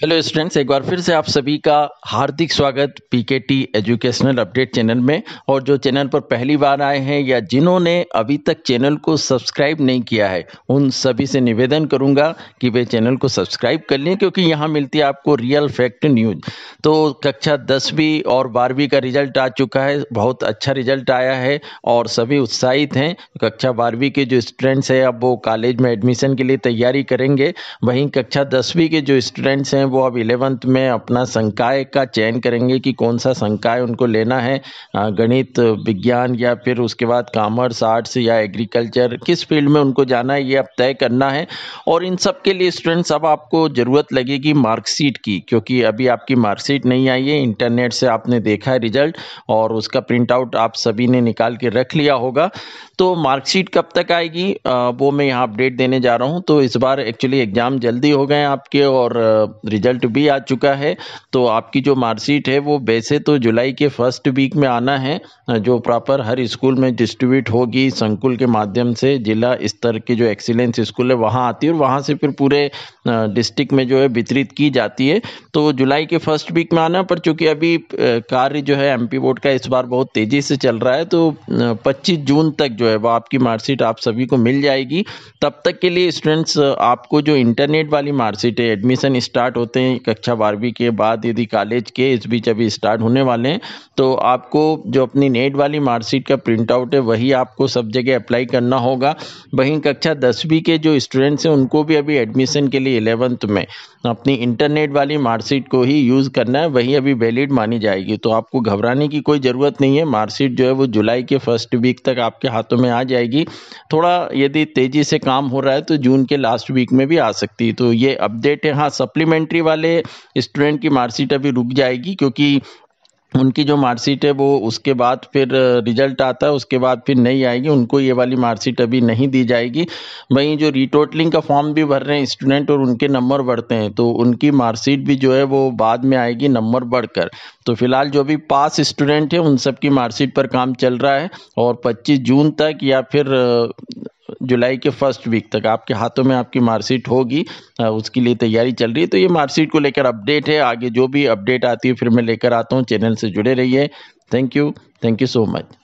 Hello students एक बार फिर से आप सभी का हार्दिक स्वागत पीकेटी एजुकेशनल अपडेट चैनल में। और जो चैनल पर पहली बार आए हैं या जिन्होंने अभी तक चैनल को सब्सक्राइब नहीं किया है, उन सभी से निवेदन करूँगा कि वे चैनल को सब्सक्राइब कर लें, क्योंकि यहाँ मिलती है आपको रियल फैक्ट न्यूज़ तो कक्षा दसवीं और बारहवीं का रिज़ल्ट आ चुका है। बहुत अच्छा रिज़ल्ट आया है और सभी उत्साहित हैं। कक्षा बारहवीं के जो स्टूडेंट्स हैं, अब वो कॉलेज में एडमिशन के लिए तैयारी करेंगे। वहीं कक्षा दसवीं के जो स्टूडेंट्स हैं वो अब इलेवेंथ में अपना संकाय का चयन करेंगे कि कौन सा संकाय उनको लेना है। गणित, विज्ञान या फिर उसके बाद कॉमर्स आर्ट्स या एग्रीकल्चर किस फ़ील्ड में उनको जाना है, ये अब तय करना है। और इन सब के लिए स्टूडेंट्स अब आपको ज़रूरत लगेगी मार्कशीट की, क्योंकि अभी आपकी मार्कशीट नहीं आई है इंटरनेट से आपने देखा है रिज़ल्ट और उसका प्रिंट आउट आप सभी ने निकाल के रख लिया होगा। तो मार्कशीट कब तक आएगी? वो मैं यहाँ अपडेट देने जा रहा हूँ। तो इस बार एक्चुअली एग्ज़ाम जल्दी हो गए आपके, और रिज़ल्ट भी आ चुका है। तो आपकी जो मार्कशीट है, वो वैसे तो जुलाई के फ़र्स्ट वीक में आना है, जो प्रॉपर हर स्कूल में डिस्ट्रीब्यूट होगी, संकुल के माध्यम से जिला स्तर के जो एक्सीलेंस स्कूल है, वहाँ आती है और वहाँ से फिर पूरे डिस्ट्रिक्ट में जो है वितरित की जाती है। तो जुलाई के फ़र्स्ट वीक में आना, पर चूँकि अभी कार्य जो है एमपी बोर्ड का इस बार बहुत तेज़ी से चल रहा है तो 25 जून तक जो है वो आपकी मार्कशीट आप सभी को मिल जाएगी। तब तक के लिए स्टूडेंट्स आपको जो इंटरनेट वाली मार्कशीट है एडमिशन स्टार्ट होते हैं कक्षा बारहवीं के बाद यदि कॉलेज के इस बीच अभी स्टार्ट होने वाले हैं तो आपको जो अपनी नेट वाली मार्कशीट का प्रिंट आउट है, वही आपको सब जगह अप्लाई करना होगा। वहीं कक्षा दसवीं के जो स्टूडेंट्स हैं, उनको भी अभी एडमिशन के लिए इलेवंथ में अपनी इंटरनेट वाली मार्कशीट को ही यूज़ करना है, वही अभी वैलिड मानी जाएगी। तो आपको घबराने की कोई ज़रूरत नहीं है मार्कशीट जो है वो जुलाई के फ़र्स्ट वीक तक आपके हाथों में आ जाएगी। थोड़ा यदि तेज़ी से काम हो रहा है तो जून के लास्ट वीक में भी आ सकती है। तो ये अपडेट है। हाँ सप्लीमेंट्री वाले स्टूडेंट की मार्कशीट अभी रुक जाएगी, क्योंकि उनकी जो मार्कशीट है वो उसके बाद फिर रिज़ल्ट आता है, उसके बाद फिर नहीं आएगी, उनको ये वाली मार्कशीट अभी नहीं दी जाएगी। वहीं जो रीटोटलिंग का फॉर्म भी भर रहे हैं स्टूडेंट और उनके नंबर बढ़ते हैं तो उनकी मार्कशीट भी जो है वो बाद में आएगी नंबर बढ़कर। तो फ़िलहाल जो भी पास स्टूडेंट है, उन सब की मार्कशीट पर काम चल रहा है, और 25 जून तक या फिर जुलाई के फ़र्स्ट वीक तक। आपके हाथों में आपकी मार्कशीट होगी उसके लिए तैयारी चल रही है। तो ये मार्कशीट को लेकर अपडेट है। आगे जो भी अपडेट आती है, फिर मैं लेकर आता हूँ। चैनल से जुड़े रहिए। Thank you thank you so much